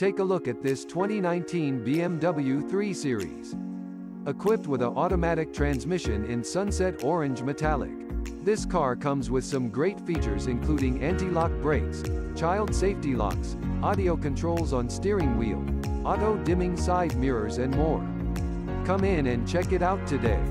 Take a look at this 2019 BMW 3 Series. Equipped with an automatic transmission in sunset orange metallic. This car comes with some great features including anti-lock brakes, child safety locks, audio controls on steering wheel, auto-dimming side mirrors and more. Come in and check it out today.